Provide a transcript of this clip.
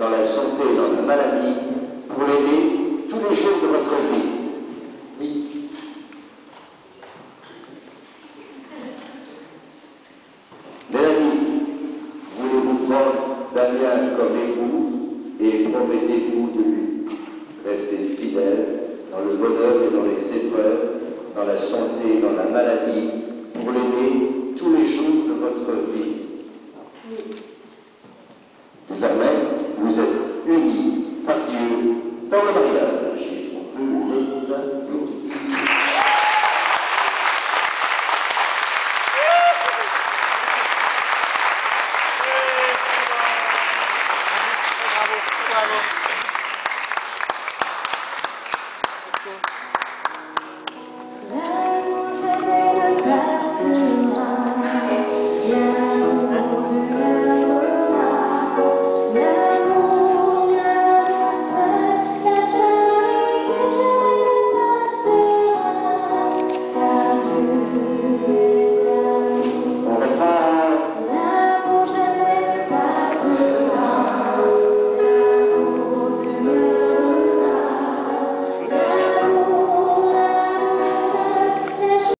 dans la santé dans la maladie, pour l'aider tous les jours de votre vie. Oui. Mélanie, voulez-vous prendre Damien comme époux et promettez-vous de lui rester fidèle dans le bonheur et dans les épreuves, dans la santé et dans la maladie, Unis, Fastueux, dans le mariage. On peut les applaudir. Bravo.